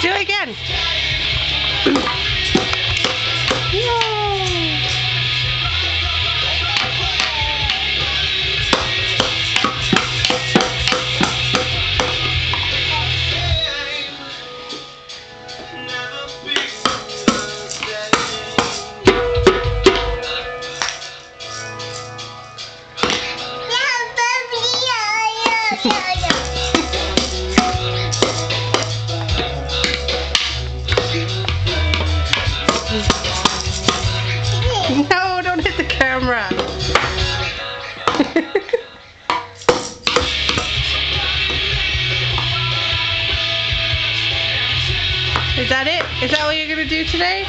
Do it again. Yeah, yeah. No, don't hit the camera. Is that it? Is that what you're going to do today?